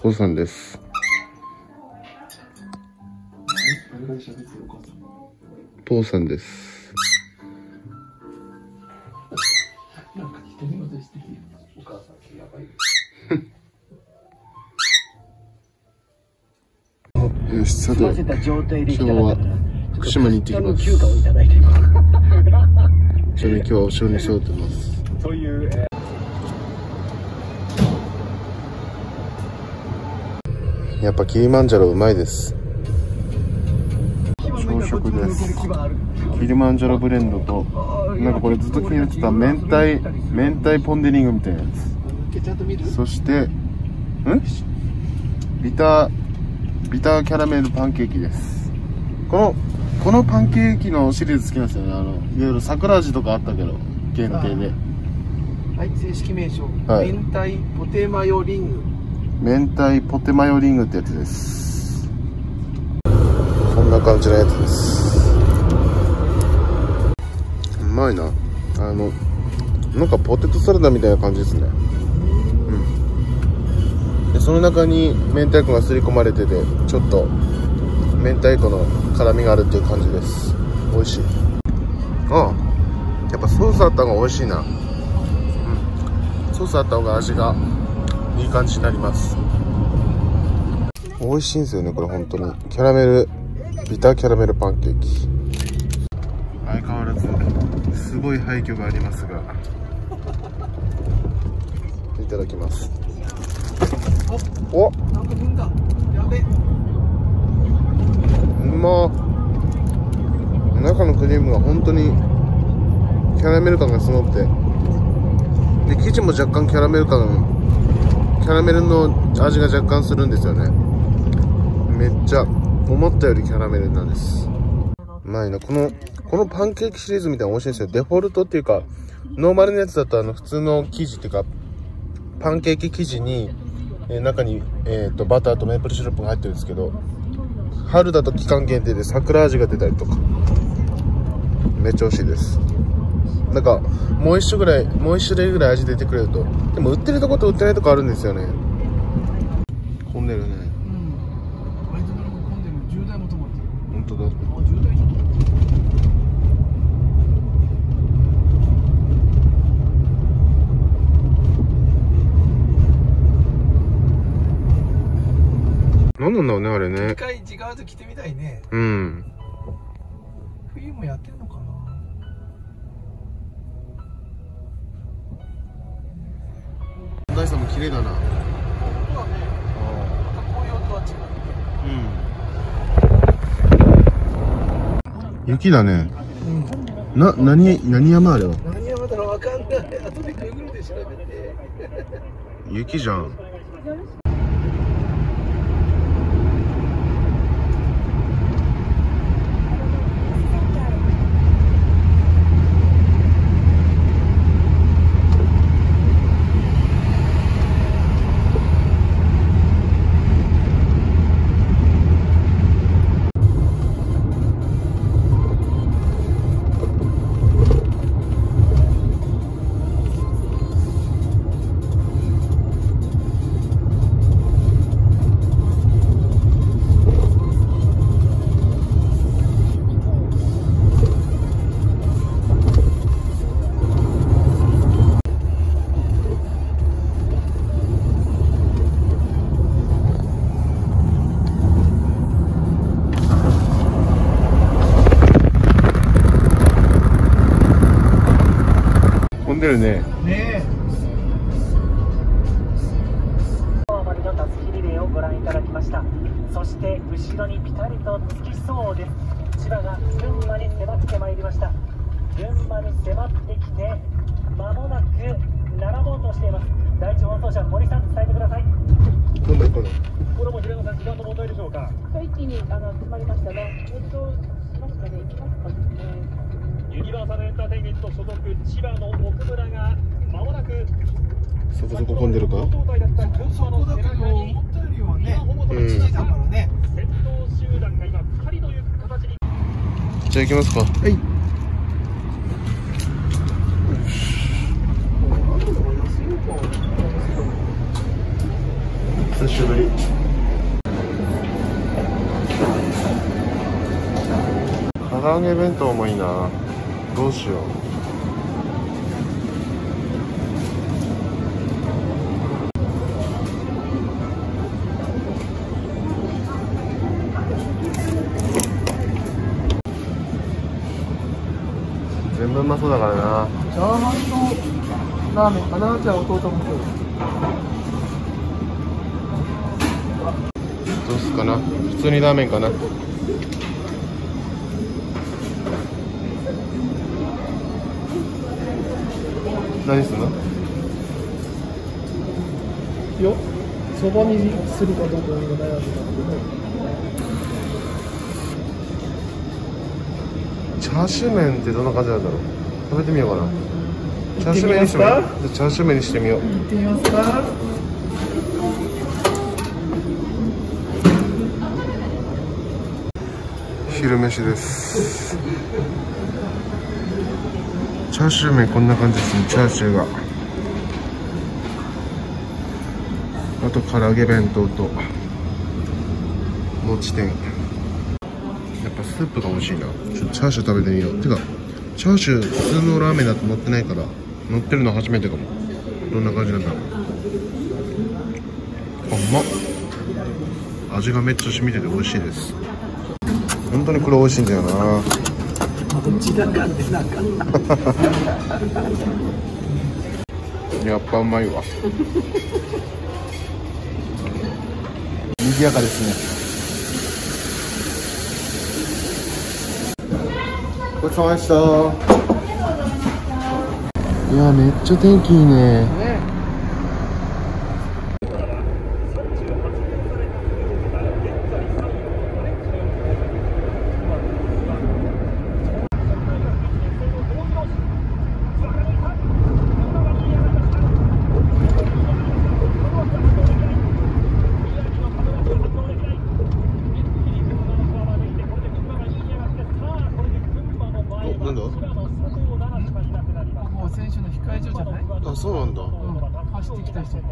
父さんです。父さんです。よし、さて、今日は福島に行ってきます。ちょっと休暇をいただいていますちなみに今日は後ろに背負ってます。という、えやっぱキリマンジャロうまいです。ー朝食ですキリマンジャロブレンドと、なんかこれずっと気になってた明太、明太ポンデリングみたいなやつ。そして、ん？ビター、ビターキャラメルパンケーキです。この、このパンケーキのシリーズ好きなんですよね。あの、いろいろ桜味とかあったけど、限定で。はい、正式名称、はい明太ポテマヨリング。明太ポテマヨリングってやつです。こんな感じのやつです。うまいな。あのなんかポテトサラダみたいな感じですね。うん。でその中に明太子がすり込まれててちょっと明太子の辛みがあるっていう感じです。美味しい。ああやっぱソースあった方が美味しいな。ソースあった方が味がいい感じになります。美味しいんですよねこれ本当に。キャラメルビターキャラメルパンケーキ。相変わらずすごい廃墟がありますが。いただきます。おなんか踏んだ。やべ。うま中のクリームが本当にキャラメル感がすごくて。で生地も若干キャラメル感キャラメルの味が若干するんですよね。めっちゃ思ったよりキャラメルなんです。うまいな。このこのパンケーキシリーズみたいなの美味しいんですよ。デフォルトっていうかノーマルのやつだとあの普通の生地っていうかパンケーキ生地に、え中に、えー、とバターとメープルシロップが入ってるんですけど春だと期間限定で桜味が出たりとか。めっちゃ美味しいです。なんかもう一種ぐらいもう一種類ぐらい味出てくれるとでも売ってるとこと売ってないとこあるんですよね混んでるねうん。バイトからも混んでる。渋滞も止まってる。本当だあ、渋滞じゃん。何なんだろうねあれね一回時間と来てみたいね。うん冬もやってん大さんも綺麗だな雪だねうん。な何何山あれは？何山だろうわかんない。後で Google で調べて。雪じゃんして後ろにピタリとつきそうです。千葉が群馬に迫ってまいりました。群馬に迫ってきて間もなく並ぼうとしています。第一放送車森さん伝えてください。どんどん行こうこれも平野さん時間の問題でしょうか？一気にあの詰まりましたね。えっと、しますかね、行きますかね。ユニバーサルエンターテインメント所属千葉の奥村が間もなくそこそこ混んでるか？そこだけど、思ったよりはね、うん。1時だからね。先頭集団が今2人という形にじゃあ行きますか。はい。久しぶり。唐揚げ弁当もいいな。どうしよう全部うまそうだからな。チャーハンとラーメンかなじゃあ弟も今ど。うすっかな。普通にラーメンかな。何すんの？日よそばにするかどうか悩んでたんだけチャーシュー麺ってどんな感じなんだろう？食べてみようかな。チャーシュー麺にしてみよう。行ってみますチャーシュー麺にしてみよう。ど行ってみますか？昼飯です。チャーシュー麺こんな感じですねチャーシューが。あと唐揚げ弁当と。餅天やっぱスープが美味しいなチャーシュー食べてみよう。てかチャーシュー普通のラーメンだと乗ってないから乗ってるの初めてかも。どんな感じなんだろう。あうまっ。味がめっちゃ染みてて美味しいです。本当にこれ美味しいんだよな。どっちだかってなんかやっぱうまいわ。賑やかですね。ごちそうさまでした。いやめっちゃ天気いいねねおなんだもう選手の控え所じゃないあそうなんだうん走ってきた人あー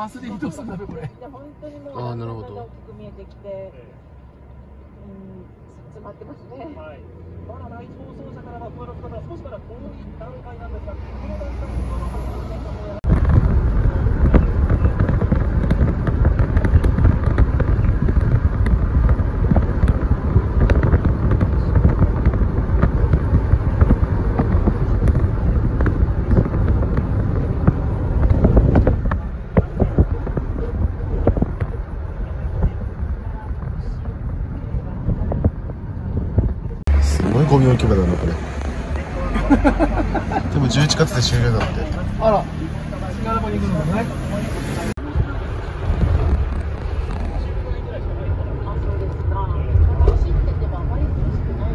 パスで移動するんだべこれ。いや本当にもうあーなるほど。大きく見えてきて、うん、詰まってますね。まだ第一放送車からは不安の姿が少しまだ遠い段階なんですが、この段階ですごいゴミ置き場だなこれ。でも11月で終了だって。あら。シガラバに行くのかね走っててもあまり苦しくない。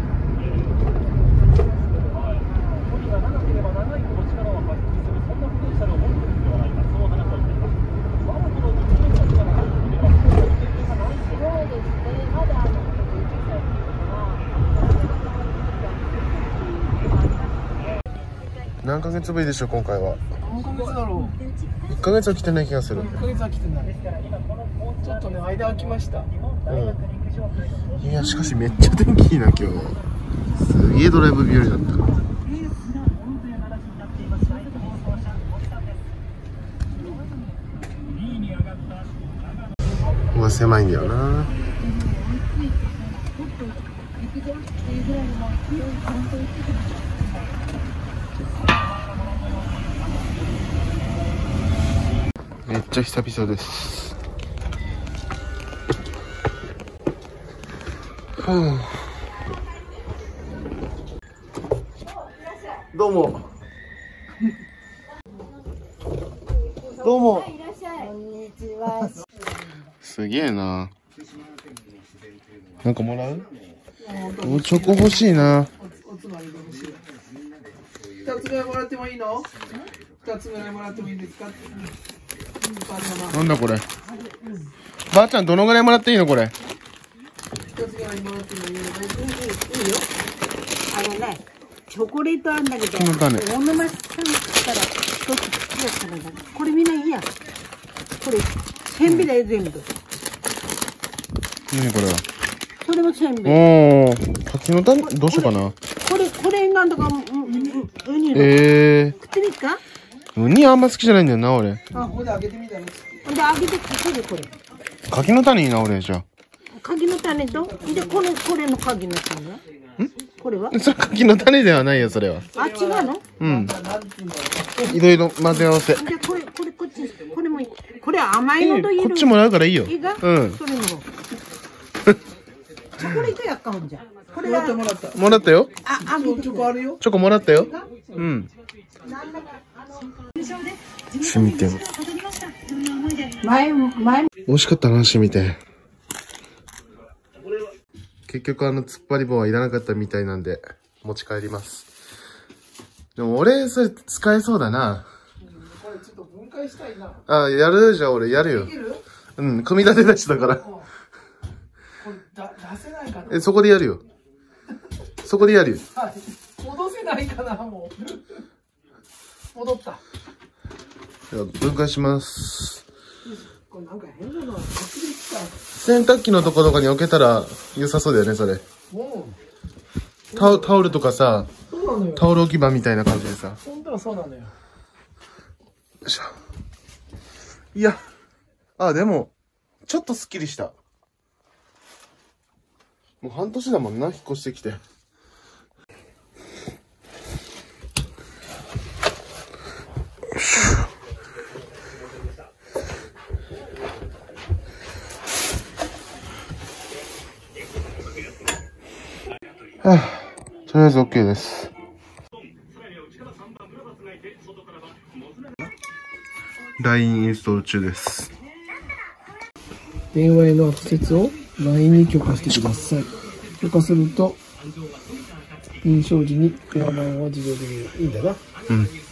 距離が長ければ長いほど力を発揮する、そんなポテンシャルを持っているのではないか、そう話をしています。まだこの日本の姿が入っていれば、そういう経験がないんですよ。そうですね。まだあの19歳っていうのは。何ヶ月ぶりでしょう今回は。何ヶ月だろ1ヶ月は来てない気がする。う1ヶ月は来てない。ちょっとね間空きました。うん。いやしかしめっちゃ天気いいな今日。すげえドライブ日和だった。ここが狭いんだよなめっちゃ久々です。ふうどうも。どうも。こんにちは。すげえな。なんかもらう？おチョコ欲しいな。おつまみが欲しい。2つぐらいもらってもいいの？2つぐらいもらってもいいですか？なんだこれ。ばあちゃんどのぐらいもらっていいのこれ。か。チョコレートあんだけど、こ大沼さんから一つらだこれみんないいや。これ、せだよ、全部。何これは。それも。おー、柿の種、どうしようかな。これ、これなんとか、うん、うん、うん、え。ウニあんま好きじゃないんだよな、俺。あ、ここで開けてみたら。で、揚げてかける、これ。柿の種いいな、俺、じゃ鍵の種と、で、この、これの鍵の種は？これは？あ。それ柿の種ではないよ、それは。あ、違うの？うん。いろいろ混ぜ合わせ。じゃあこれ、これ、こっち、これもいい。これ甘いのといる？こっちもらうからいいよ。いいか？うん。それの方。チョコレートやっかほんじゃ。こう。れもらったは、もらった。もらったよ。あ、あチョコあるよ。チョコもらったよ。うん。しみてん。前も、前も。美味しかったな、しみてん。結局あの突っ張り棒はいらなかったみたいなんで、持ち帰ります。でも俺、それ使えそうだな。これちょっと分解したいな。あ、やるじゃあ俺やるようん、組み立て出しだから。これだ出せないかな。え、そこでやるよ。そこでやるよ。はい。戻せないかな、もう。戻った。じゃあ分解します。これなんか変なの。洗濯機のとことかに置けたら良さそうだよね、それ。もタオタオルとかさ。タオル置き場みたいな感じでさ。本当はそうなのよ。よいしょ。いや、あ、でも、ちょっとスッキリした。もう半年だもんな、引っ越してきて。よいしょはあ、とりあえず OK です。LINE インストール中です。電話へのアクセスを LINE に許可してください。許可すると、認証時に電話番号を自動的にいいんだな。うん。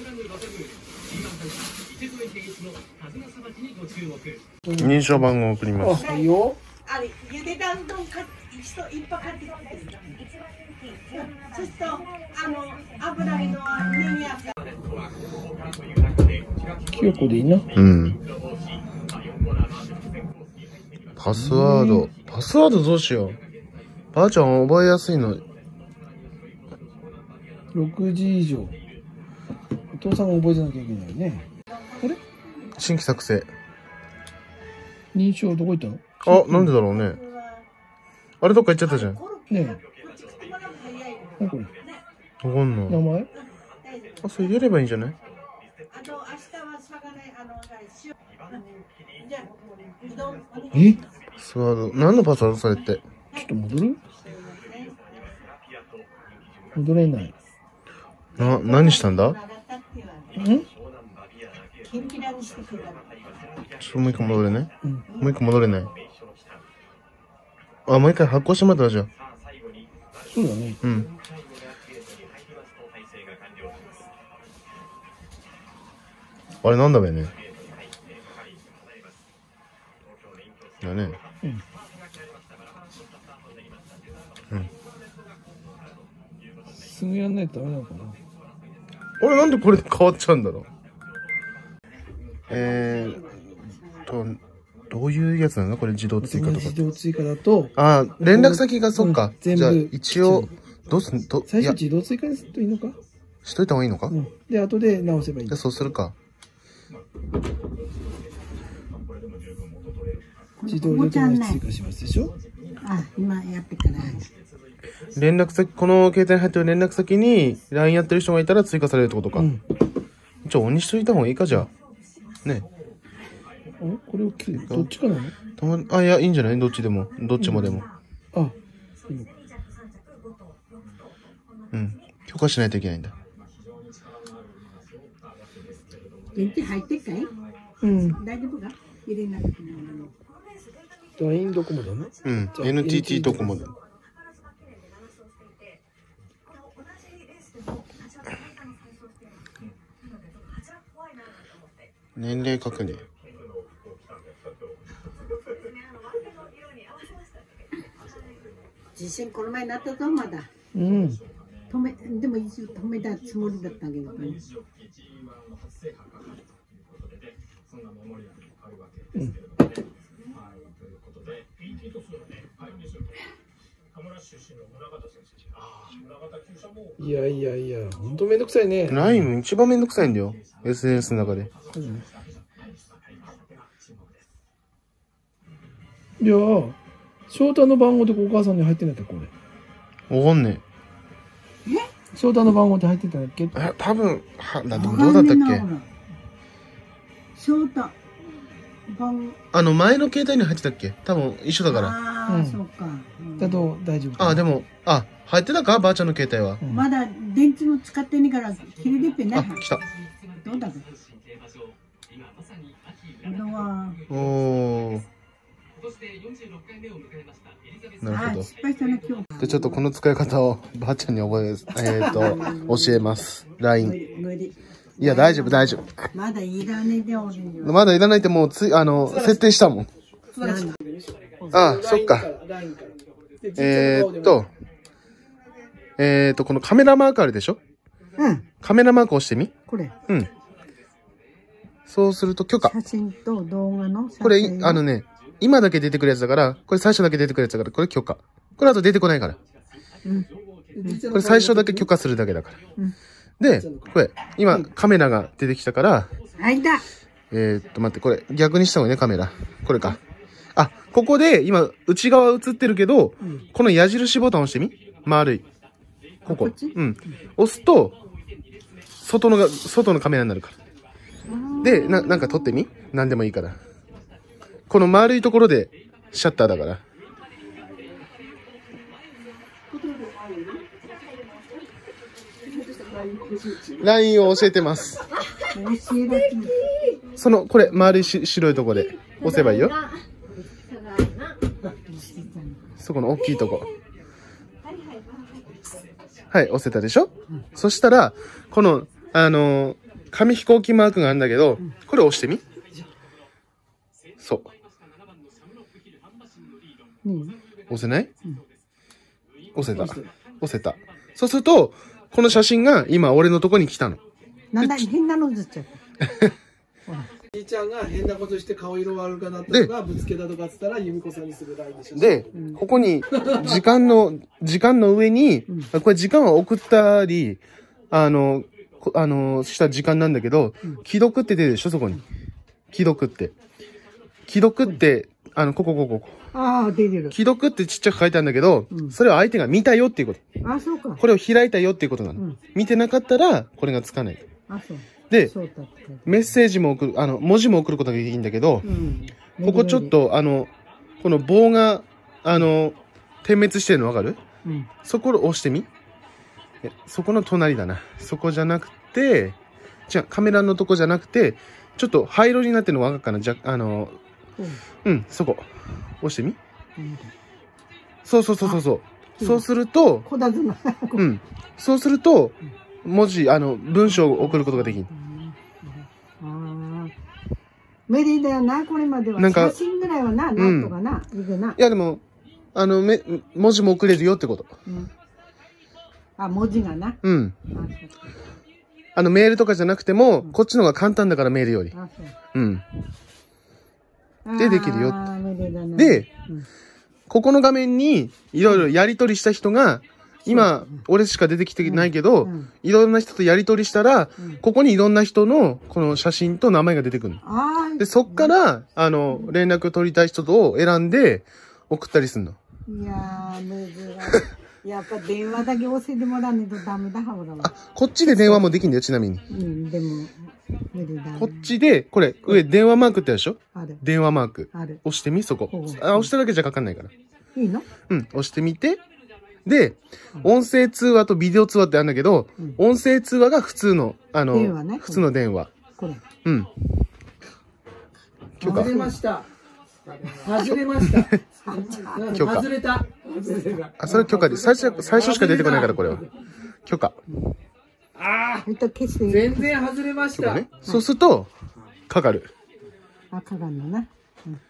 認証番号を送ります。あ、よ。あれ、ゆでいっぱい買ってきて。そうすると、あの、油揚げのネギやか。キヨコでいいな。うん。パスワード。パスワードどうしよう。ばあちゃん覚えやすいの。6時以上。お父さんが覚えてなきゃいけないね。新規作成。認証どこ行ったの？あ、なんでだろうね。あれどっか行っちゃったじゃん。わねえ。何これ？かんない。名前？あ、それやればいいんじゃない？え？スワード。何のパスワードそれって。ょっと戻る？戻れない。な、何したんだ？んちょもう一回戻れない、うんもう一回戻れない？あ、もう一回発行してもらったらじゃあ。そうだね。うん。あれなんだべね？だね。すぐやんないとダメなのかな？俺なんでこれで変わっちゃうんだろう？えーと、どういうやつなの？これ自動追加とか自。動追加だと、あー、連絡先がそっか。うん全部じゃあ一応、どうすん、ど、いや最初、自動追加にするといいのか？しといた方がいいのか、うん。で、後で直せばいいじゃあ。そうするか。自動で友達追加しますでしょ？あ、今やってから。連絡先、この携帯に入ってる連絡先に LINE やってる人がいたら追加されるってことか。うん。じゃあ、オンにしといた方がいいか、じゃあ。ね。おこれを切る。どっちかなの？たまに、あ、いや、いいんじゃない？どっちでも。どっちもでも。あ、いいのかうん。許可しないといけないんだ。電気入ってっかい？うん。大丈夫か？入れなくても。LINE どこもだね。うん。じゃあ NTT ドコモで。年齢確認。地震この前なったぞまだうん止めでも一応止めたつもりだったけど、ね、いやいやいや、ほんとめんどくさいね。LINE 一番めんどくさいんだよ。SNS の中で。うん、いや翔太の番号でお母さんに入ってんだっけ、これ？わかんね翔太の番号で入ってたんだっけ？え。え、多分、は、な、どうだったっけ？翔太。番あの、前の携帯に入ってたっけ？多分一緒だから。ああ、うんそうか。うんだと大丈夫。あ、でも、あ、入ってたか？ばあちゃんの携帯は。うんまだ電池も使ってねえから、切れでっぺね。あ、来た。どうだべ。うおー。なるあほど。で、ちょっとこの使い方を ばあちゃんに覚え、えっ、と、教えます。無 LINE。いや、大丈夫、大丈夫。まだいらねえでおるよ。まだいらないってもうつい、あの、設定したもん。なんだ？あ、そっか。。えー、っと、えー、っと、このカメラマークあるでしょ？うん、カメラマーク押してみ？これ。うん。そうすると許可。写真と動画の撮これ、影あのね、今だけ出てくるやつだから、これ最初だけ出てくるやつだから、これ許可。これあと出てこないから。これ最初だけ許可するだけだから。うんで、これ、今、カメラが出てきたから、はいだ。えー、っと、待って、これ、逆にした方がいいね、カメラ。これか。あ、ここで、今、内側映ってるけど、この矢印ボタン押してみ？丸い。ここ。こうん。押すと、外のが、外のカメラになるから。で、な、なんか撮ってみ？何でもいいから。この丸いところで、シャッターだから。LINE を教えてます。その、これ、丸いし白いとこで押せばいいよ。そこの大きいとこ。はい、押せたでしょ、そしたら、この、あのー紙飛行機マークがあるんだけど、これ押してみそう。うん押せない、押せた。押せた。そうすると、この写真が今俺のとこに来たの。なんだ、変なの映っちゃった。じいちゃんが変なことして顔色悪くなったとか、ぶつけたとかっつったら、由美子さんにする LINE でしょ。で、ここに、時間の、時間の上に、これ時間は送ったり、あの、こあの、した時間なんだけど、既読って出るでしょ、そこに。既読って。既読って、あの、ここ、ここ、ここ。ああ、出てる。既読ってちっちゃく書いてあるんだけど、それを相手が見たよっていうこと。あ、そうか。これを開いたよっていうことなの。ん見てなかったら、これがつかない。あ、そう。で。メッセージも送る、あの、文字も送ることができるんだけど、うん。ここちょっと、あの、この棒が、あの、点滅してるのわかる？うん。そこを押してみ？えそこの隣だな。そこじゃなくて、じゃあカメラのとこじゃなくて、ちょっと灰色になってるのわかるかな？じゃ、あの、うんうん、そこ。押してみうんそうそうそうそうそう。そうすると、こだずな。うん。そうすると、文字、あの、文章を送ることができる。ああ。無理だよな、これまでは。なんか写真ぐらいはな、なんとかな。いくな。いやでも、あの、め、文字も送れるよってこと。うん。あ、文字がな。うん。あ、の、メールとかじゃなくても、こっちの方が簡単だからメールより。うん。でできるよ。でうん、ここの画面に、いろいろやり取りした人が、今、俺しか出てきてないけど、うんいろんな人とやり取りしたら、ここにいろんな人の、この写真と名前が出てくるの。で、そっから、あの、連絡取りたい人と選んで、送ったりするの。いやー、むずい。やっぱ電話だけ教えてもらわないとダメだ、ほら。あ、こっちで電話もできんだよ、ちなみに。うん、でも。こっちで、これ、上、電話マークってあるでしょ？ある。電話マーク。ある。押してみ、そこ。あ、押しただけじゃかかんないから。いいの？うん、押してみて。で、音声通話とビデオ通話ってあるんだけど、音声通話が普通の、あの、電話ね普通の電話。これ。うん。許可外れました。外れました。許可外れた。外れた。あ、それ許可で、最初、最初しか出てこないから、これは。許可。あほんと消してー、全然外れました。ね。そうすると、かかる。あ、かがんのな。うん。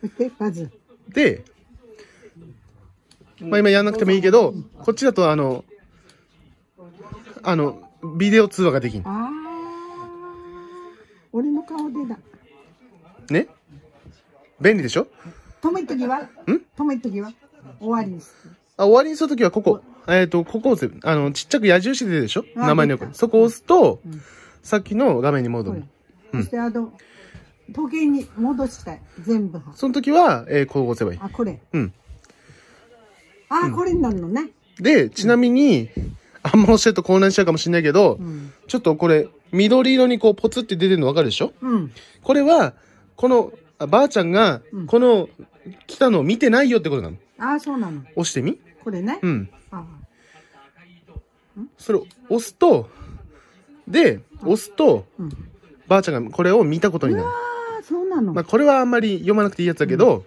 そして、まず。で、まあ今やんなくてもいいけど、こっちだとあの、あの、ビデオ通話ができん。ああ。俺の顔でだ。ね？便利でしょ？止めときは？止めときは？終わりです。あ、終わりにするときはここ。えっ、と、ここを押せ。あの、ちっちゃく矢印出てるでしょ？あ名前の横そこを押すと、うん。さっきの画面に戻る。そしてあと時計に戻したい。全部その時は、えーこう押せばいい。あこれ。うん。あ、これになるのね。で、ちなみに、あんま押してると混乱しちゃうかもしれないけど、うん。ちょっとこれ、緑色にこうポツって出てるのわかるでしょ？うん。これは、この、あばあちゃんがうん、この、来たのを見てないよってことなの。あそうなの。押してみ？これね。うん。あそれを押すと、で、押すと、うんばあちゃんがこれを見たことになる。あそうなの。まあ、これはあんまり読まなくていいやつだけど、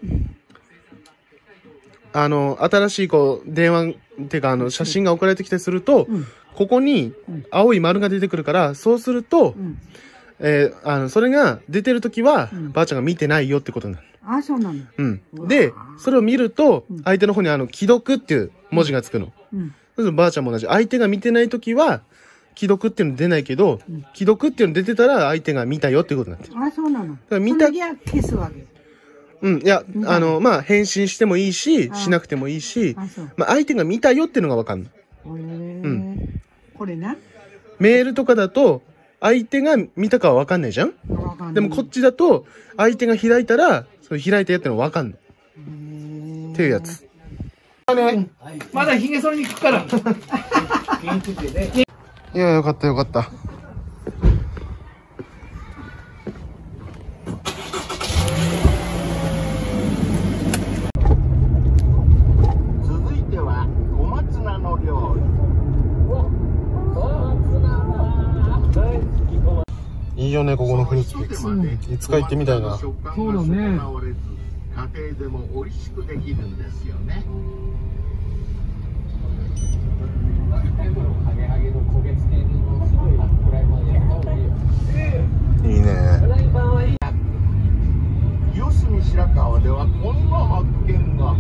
あの、新しいこう、電話、っていうか、あの、写真が送られてきたりすると、うん。ここにうん。青い丸が出てくるから、そうすると、うん。えーあの、それが出てるときは、うん。ばあちゃんが見てないよってことになる。あそうなの。うん。で、それを見るとうん、相手の方にあの、既読っていう文字がつくの。うんそうするとばあちゃんも同じ。相手が見てないときは、既読っていうの出ないけど、うん既読っていうの出てたら相手が見たよっていうことになってる。あそうなのら見たその時は消すわけうん。いや、見たあの、まあ、返信してもいいし、あしなくてもいいし、あそうまあ、相手が見たよっていうのがわかんない。へえこれなメールとかだと、相手が見たかはわかんないじゃんわかんないでもこっちだと、相手が開いたら、その開いたよってのわかんない。っていうやつ。まだ髭剃りに行くから。いや、よかったよかった。続いては小松菜の料理いいよね、ここのフルーツピックス。いつか行ってみたいな。そうだね家庭でも美味しくできるんですよねいいね。清澄白河ではこんな発見が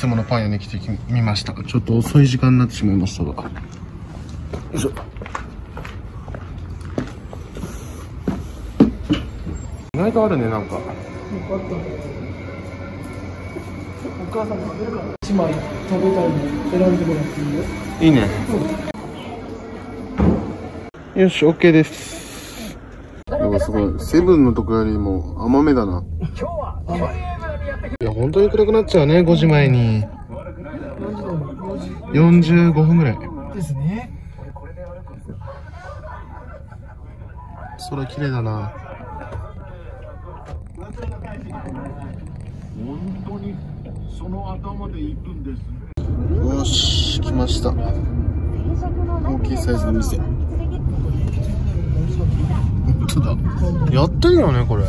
つものパン屋に来てみました。ちょっと遅い時間になってしまいましたが。よいしょ。意外とあるね、なんか。お母さん食べるから。一枚食べたいの選んでもらっていいよ。いいね。よし、OK です。なんかすごい、セブンのとこよりも甘めだな。いや、本当に暗くなっちゃうね、5時前に。45分ぐらい。ですね。空綺麗だな。本当にその頭で行くんですねよし、来ました。大きいサイズの店。本当だ。やってるよね、これ。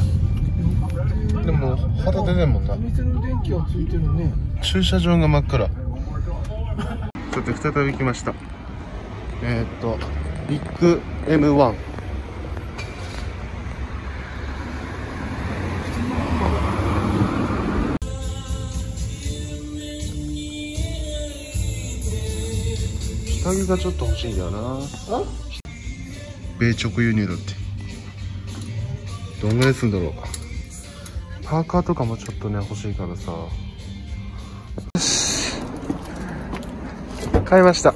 でも、旗出てんもんなお。店の電気はついてるね。駐車場が真っ暗。ちょっと再び来ました。えー、っと、ビッグ M1。下着がちょっと欲しいんだよな。米直輸入だって。どんぐらいするんだろう。パーカーとかもちょっとね、欲しいからさ。買いました。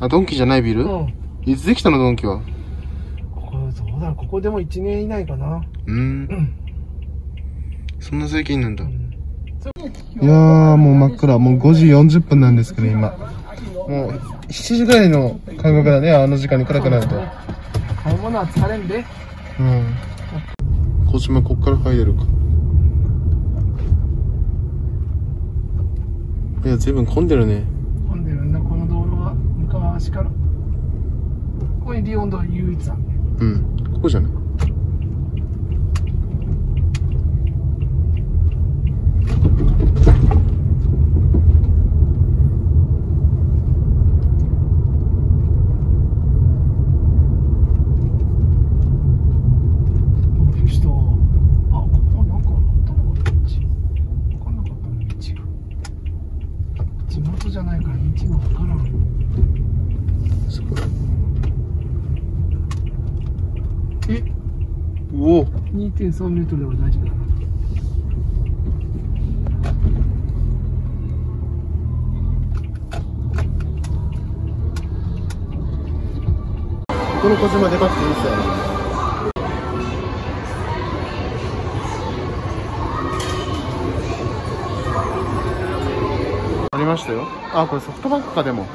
あ、ドンキじゃないビル、うん。いつできたのドンキは？ここ、どうだろう？ここでも1年以内かな。うーん。そんな最近なんだ。いやー、もう真っ暗。もう5時40分なんですけど、今。もう、7時ぐらいの感覚だね、あの時間に暗くなると。買い物は疲れんで。うん。小島こっから入れるか。いや、随分混んでるね。混んでるんだ、この道路は。昔から。ここにリオンド唯一あんね。うん。ここじゃないびっくりした。あ、ここなんかあったのかな道。わかんなかったね、道が。えおお2.3メートルでは大丈夫だなこの小島でかくていいですよね。ありましたよ。あこれソフトバンクかでも。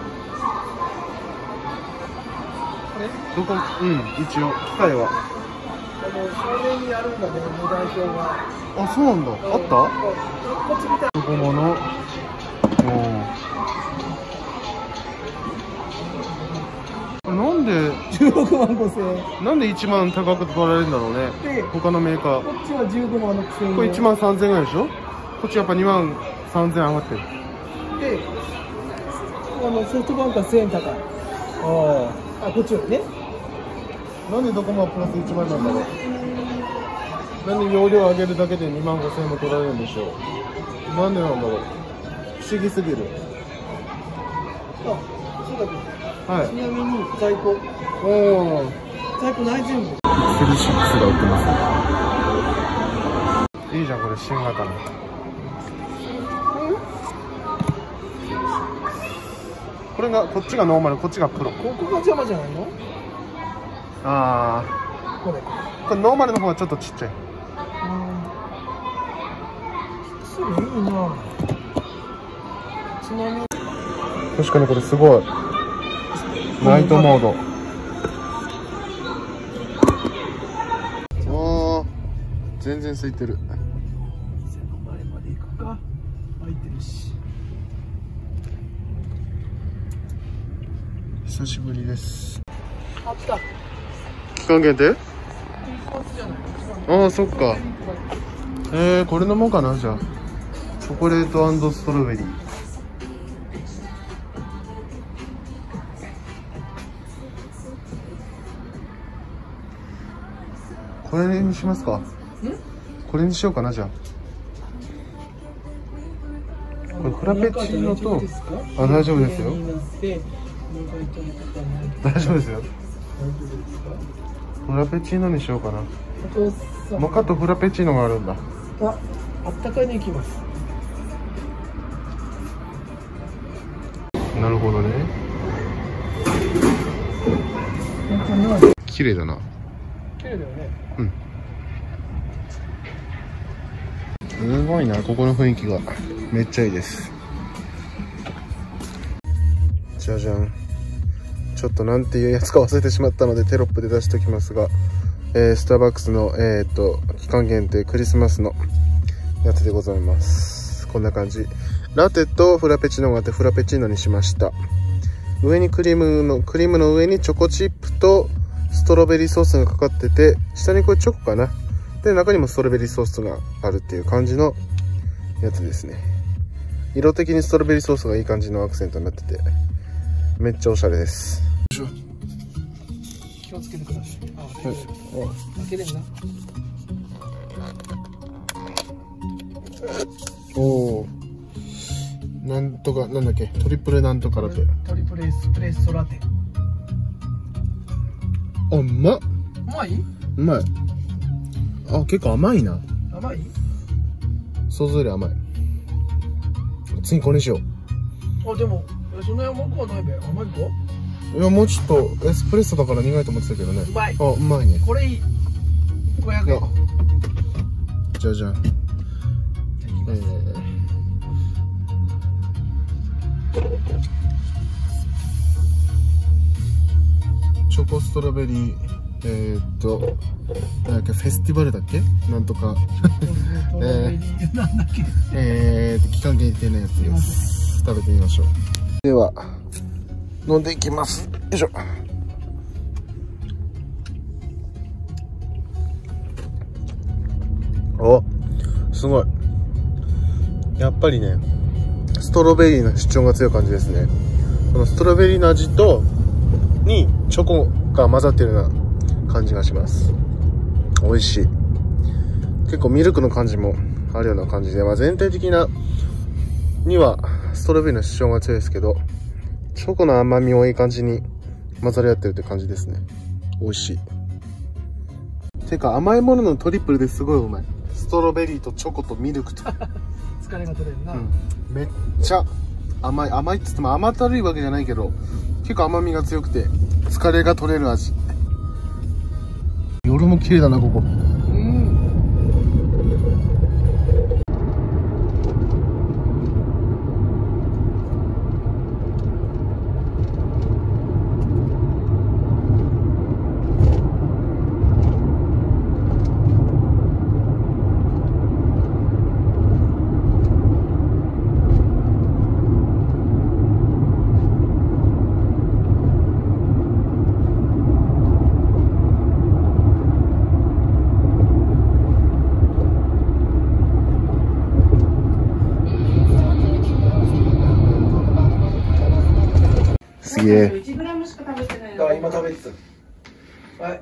どこ？うん一応。機械は少年にあるんだけど無代表が。あそうなんだ。あった？こっちみたい。ドコモのこれなんで？16万5千円。なんで1万高く取られるんだろうね。で他のメーカー。こっちは15万6千円。これ1万3000円ぐらいでしょ？こっちやっぱ2万3000円上がってる。であのソフトバンクは1000円高い。ああ。こっちよりね。なんでドコモはプラス1万なんだろう？なんで容量上げるだけで2万5000円も取られるんでしょう？なんでなんだろう？不思議すぎる。あそうだけ？どはい。ちなみに在庫。おお在庫ない全部セルシックスが売ってますね。いいじゃんこれ新型の。これがこっちがノーマルこっちがプロ。ここが邪魔じゃないの？あこれ。あこれノーマルの方がちょっとちっちゃいいいなちなみに確かにこれすごい。ナイトモード。ああ全然空いてる。店の前まで行くか空いてるし久しぶりです。あった。期間限定？ああそっか。えー、これ飲もうかなじゃあチョコレートストロベリー。これにしますか？これにしようかなじゃあ。これフラペチーノとあ大丈夫ですよ。大丈夫ですよ。フラペチーノにしようかな。モカとフラペチーノがあるんだ。ああったかいの行きますなるほどね。綺麗だな。綺麗だよね。すごいな。ここの雰囲気が。めっちゃいいです。じゃじゃん。ちょっとなんていうやつか忘れてしまったのでテロップで出しておきますが、えースターバックスのえーっと期間限定クリスマスのやつでございます。こんな感じラテとフラペチーノがあってフラペチーノにしました。上にクリームのクリームの上にチョコチップとストロベリーソースがかかってて下にこれチョコかな。で中にもストロベリーソースがあるっていう感じのやつですね。色的にストロベリーソースがいい感じのアクセントになっててめっちゃおしゃれです。気をつけてください。あ開けれんな。おおなんとかなんだっけ？トリプルなんとかラテトリプルエスプレッソラテ。あうまっ。うまい？うまい。あ結構甘いな。甘い？想像より甘い。次これにしよあでもそんな甘くはないべ。甘いかういやもうちょっとエスプレッソだから苦いと思ってたけどね。うまい。あうまいね。これいい。500円。あじゃあじゃあ。えーチョコストロベリーえー、っとなんだっけフェスティバルだっけ？なんとか。トロベリー。えー、っと期間限定のやつです。食べてみましょう。では飲んでいきます。よいしょ。おすごい。やっぱりねストロベリーの主張が強い感じですね。このストロベリーの味とにチョコが混ざってるような感じがします。美味しい。結構ミルクの感じもあるような感じで、まあ、全体的なにはストロベリーの主張が強いですけどチョコの甘みもいい感じに混ざり合ってるって感じですね。美味しい。てか甘いもののトリプルですごいうまい。ストロベリーとチョコとミルクと、疲れが取れるな、うん、めっちゃ甘い甘いっつっても甘ったるいわけじゃないけど結構甘みが強くて疲れが取れる味。夜も綺麗だなここ。すげえ1グラムしか食べてないあ今食べてたはい。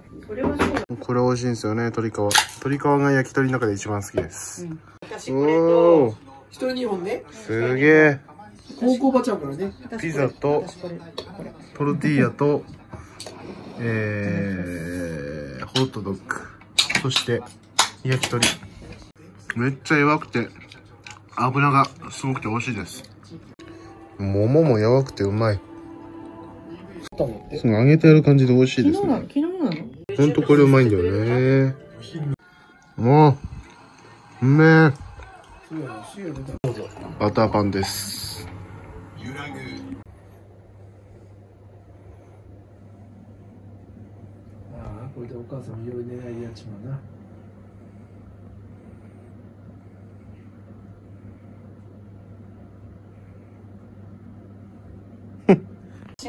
これ美味しいんですよね鶏皮。鶏皮が焼き鳥の中で一番好きです、私これおとお一人二本ね。すげえ。高校ばちゃうからね。ピザとトルティーヤとえー、ホットドッグ。そして焼き鳥。めっちゃ弱くて油がすごくて美味しいです。桃も柔くてうまいその揚げてある感じで美味しいですね。昨日なの？ほんとこれうまいんだよね。もううめえ。バターパンです。これでお母さん夜寝ないでやっちまうな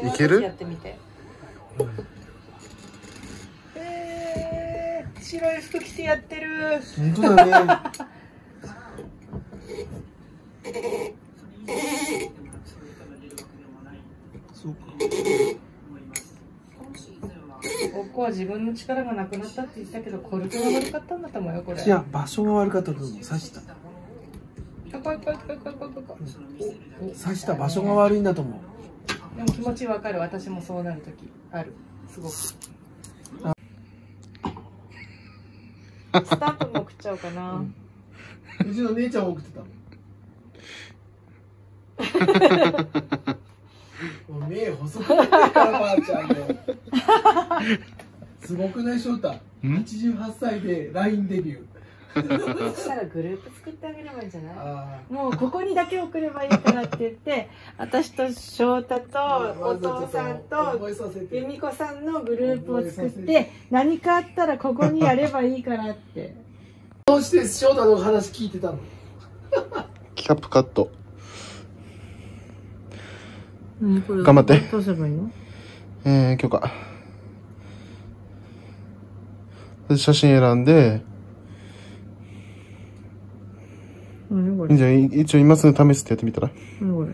いける？やってみて。えー、白い服着てやってる。本当だね。そうか。おっこは自分の力がなくなったって言ってたけどコルトが悪かったんだと思うよこれ。いや場所が悪かったと思う。刺した。刺した場所が悪いんだと思うでも気持ちわかる。私もそうなる時ある。すごく。スタンプも送っちゃおうかな、うちの姉ちゃんも送ってた。もう目細くなってるからばあちゃんですごくない？翔太。88歳で LINE デビューそしたらグループ作ってあげればいいんじゃない？あもうここにだけ送ればいいからって言って私と翔太とあお父さんと由美子さんのグループを作って何かあったらここにやればいいからって。どうして翔太の話聞いてたの？キャップカット。頑頑張って。どうすればいいの？えー、許可で写真選んで何これ？じゃあい一応今すぐ試すってやってみたら？何こ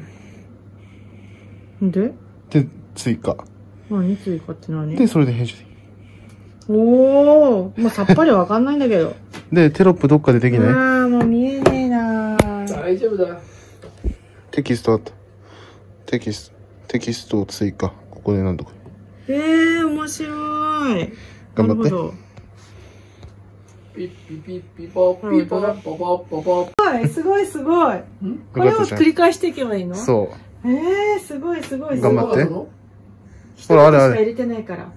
れ？で？で追加。何追加って何？でそれで編集でおおもうさっぱりわかんないんだけど。でテロップどっかでできない？ああもう見えねえな。大丈夫だ。テキストあった。テキストテキストを追加。ここでなんとか。ええー、面白い。頑張って。なるほどピッピピッピポッピポッポポッポポッはい、すごいすごい。これを繰り返していけばいいのそええー、すごいすごいすごい。頑張ってほらあれあれしか入れてないから。